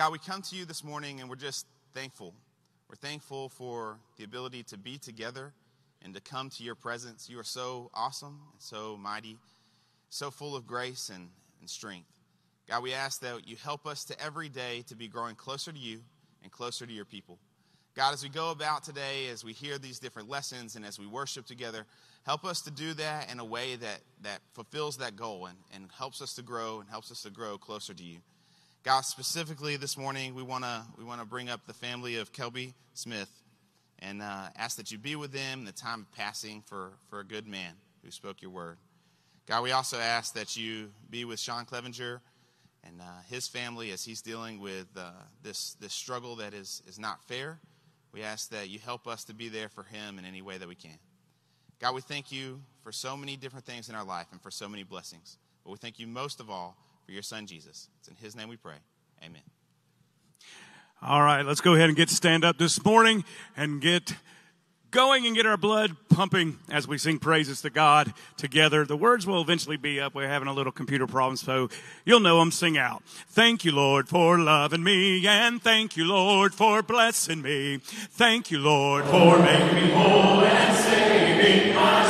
God, we come to you this morning and we're just thankful. We're thankful for the ability to be together and to come to your presence. You are so awesome and so mighty, so full of grace and, and strength. God, we ask that you help us to every day to be growing closer to you and closer to your people. God, as we go about today, as we hear these different lessons and as we worship together, help us to do that in a way that, that fulfills that goal and, and helps us to grow and helps us to grow closer to you. God, specifically this morning, we want to we wanna bring up the family of Kelby Smith and uh, ask that you be with them in the time of passing for, for a good man who spoke your word. God, we also ask that you be with Sean Clevenger and uh, his family as he's dealing with uh, this, this struggle that is, is not fair. We ask that you help us to be there for him in any way that we can. God, we thank you for so many different things in our life and for so many blessings. But we thank you most of all for your son, Jesus. It's in his name we pray. Amen. All right, let's go ahead and get stand up this morning and get going and get our blood pumping as we sing praises to God together. The words will eventually be up. We're having a little computer problem, so you'll know them. Sing out. Thank you, Lord, for loving me, and thank you, Lord, for blessing me. Thank you, Lord, for making me whole and saving my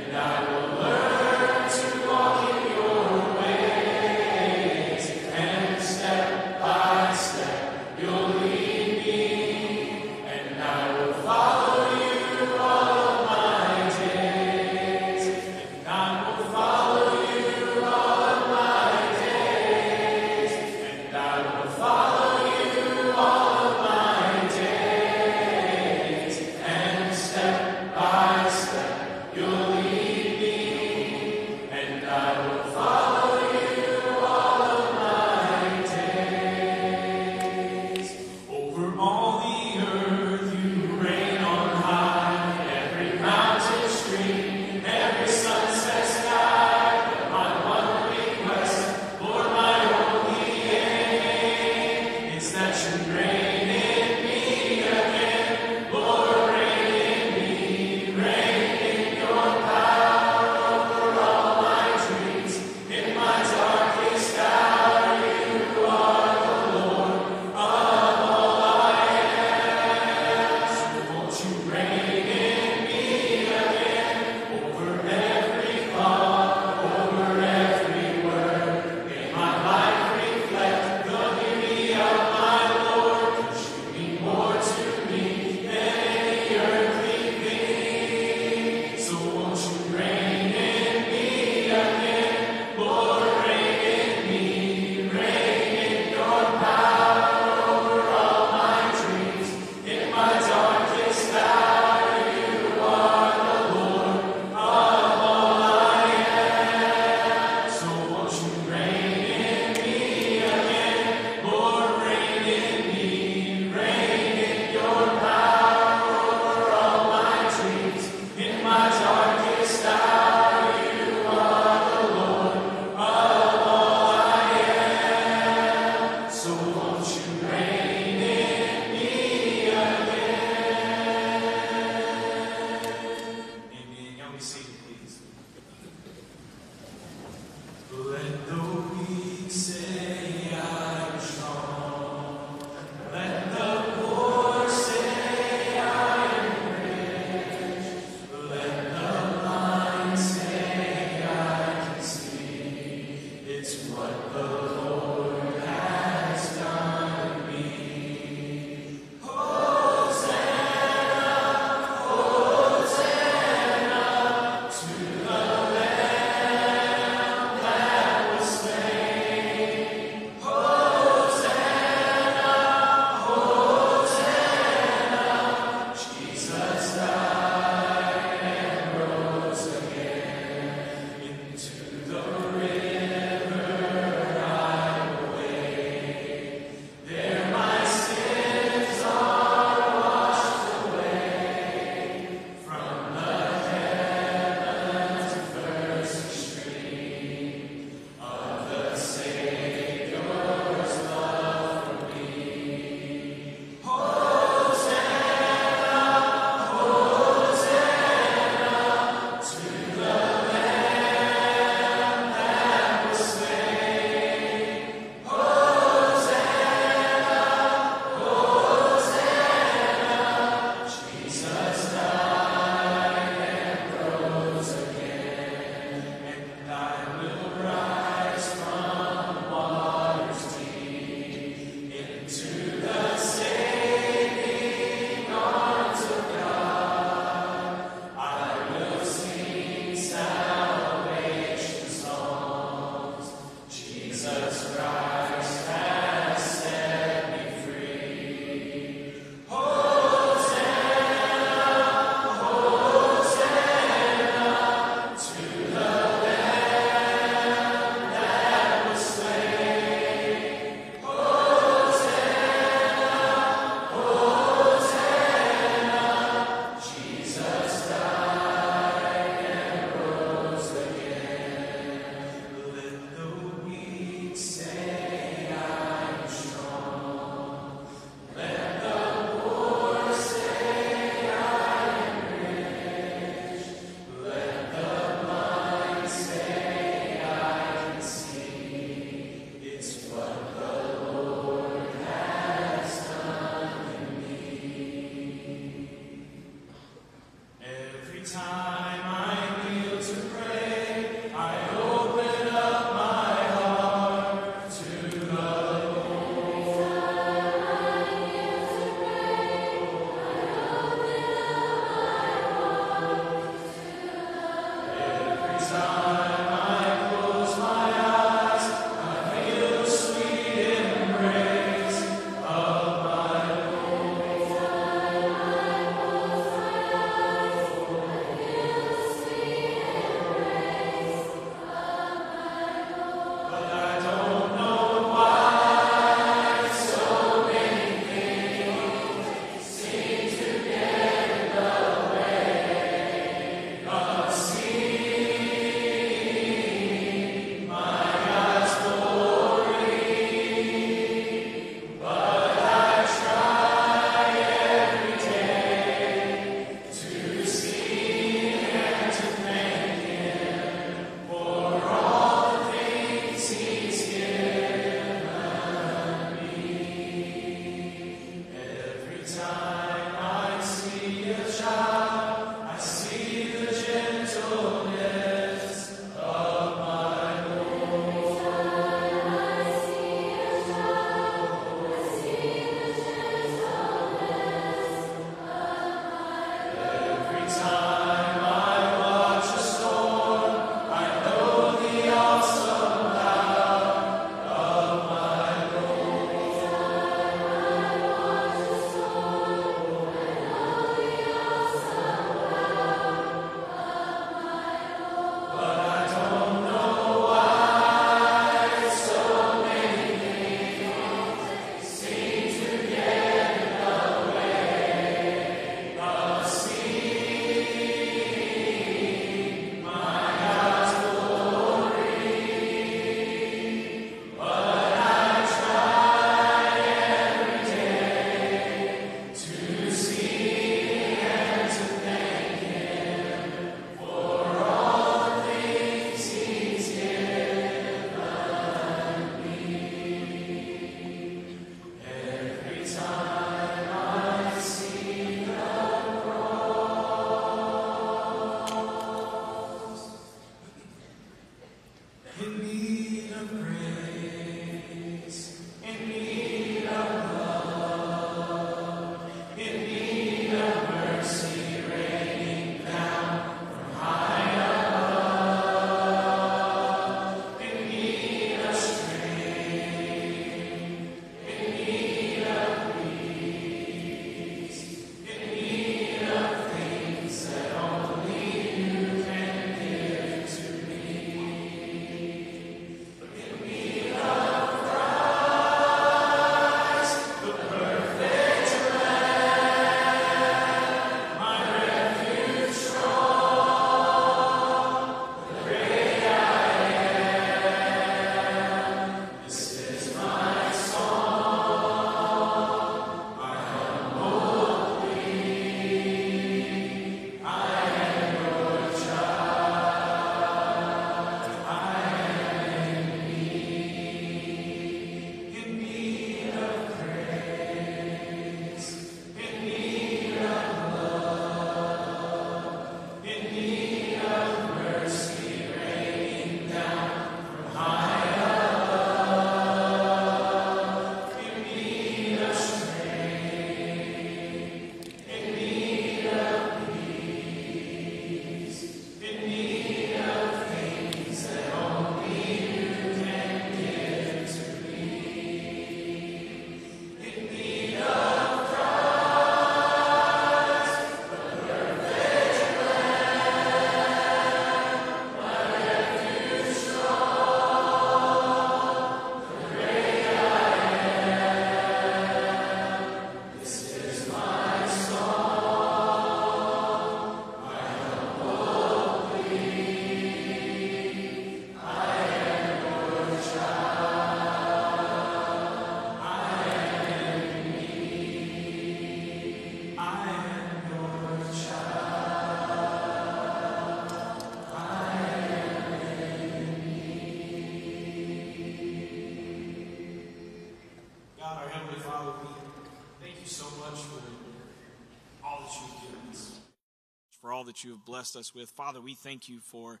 for all that you have blessed us with. Father, we thank you for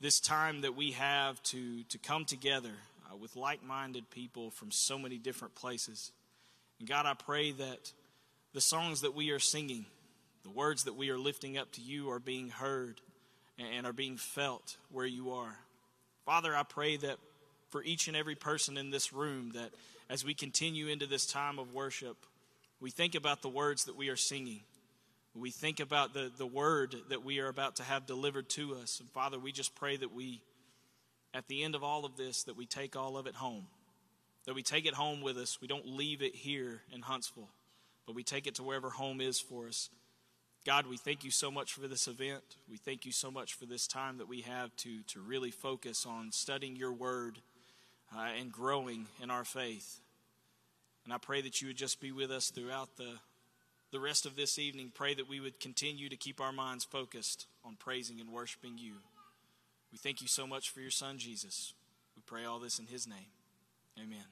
this time that we have to, to come together uh, with like minded people from so many different places. And God, I pray that the songs that we are singing, the words that we are lifting up to you, are being heard and are being felt where you are. Father, I pray that for each and every person in this room, that as we continue into this time of worship, we think about the words that we are singing. We think about the, the word that we are about to have delivered to us. And Father, we just pray that we, at the end of all of this, that we take all of it home. That we take it home with us. We don't leave it here in Huntsville, but we take it to wherever home is for us. God, we thank you so much for this event. We thank you so much for this time that we have to, to really focus on studying your word uh, and growing in our faith. And I pray that you would just be with us throughout the, the rest of this evening. Pray that we would continue to keep our minds focused on praising and worshiping you. We thank you so much for your son, Jesus. We pray all this in his name. Amen.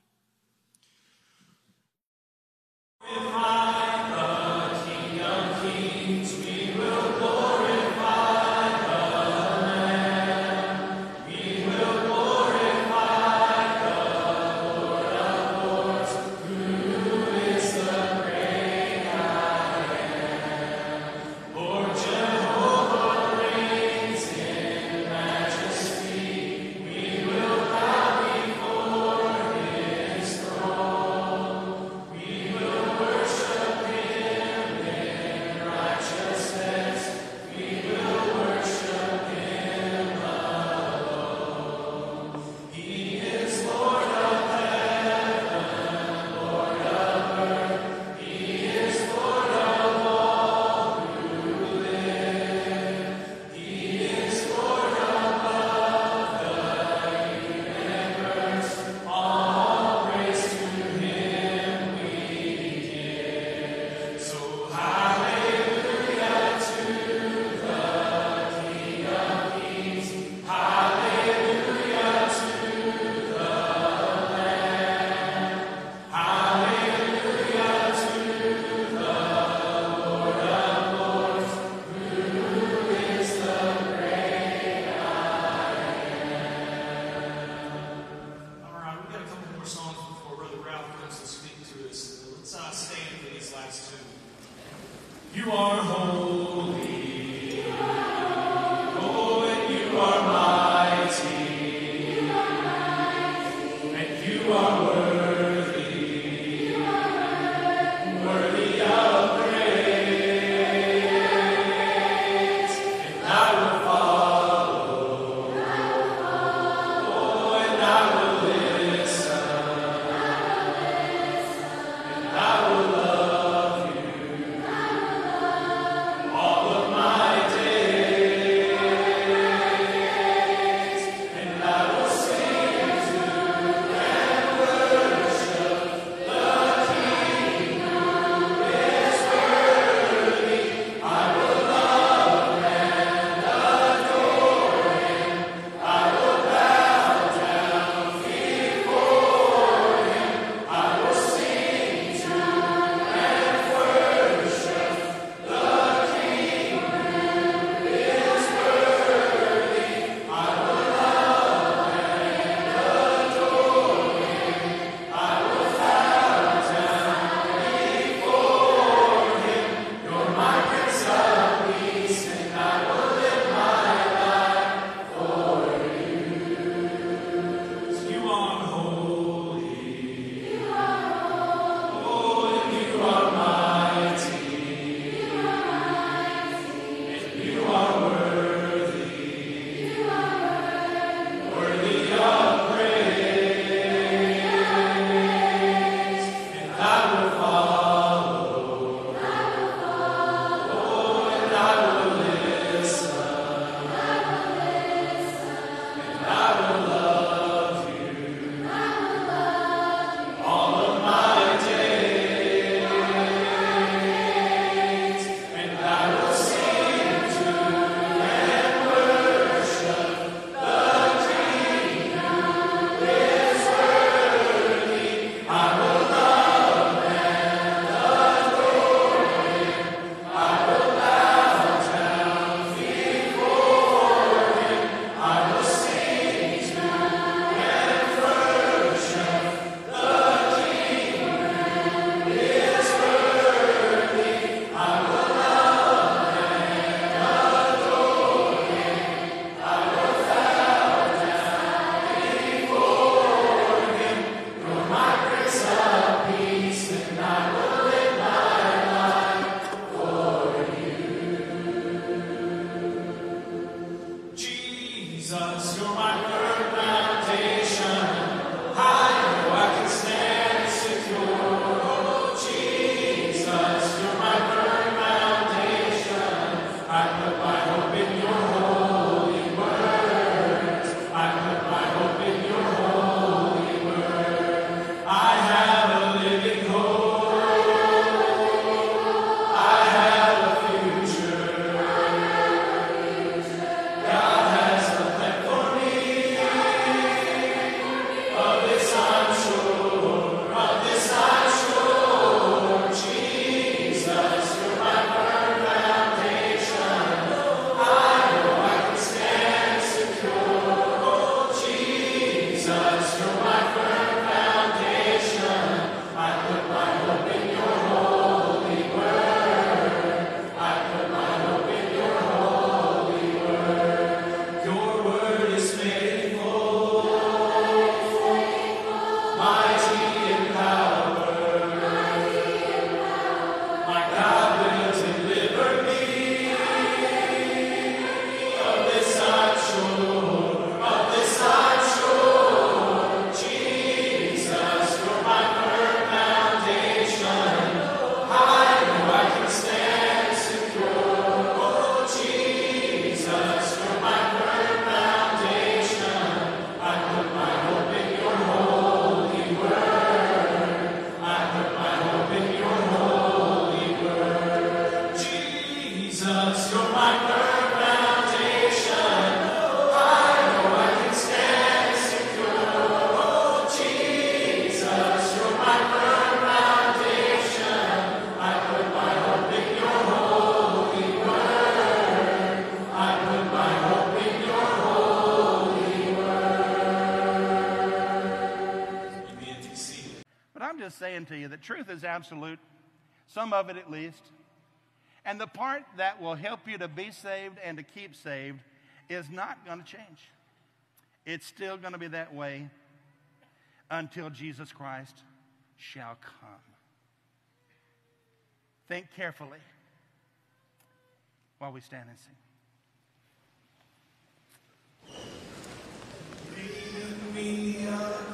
truth is absolute, some of it at least. And the part that will help you to be saved and to keep saved is not going to change. It's still going to be that way until Jesus Christ shall come. Think carefully while we stand and sing. Me.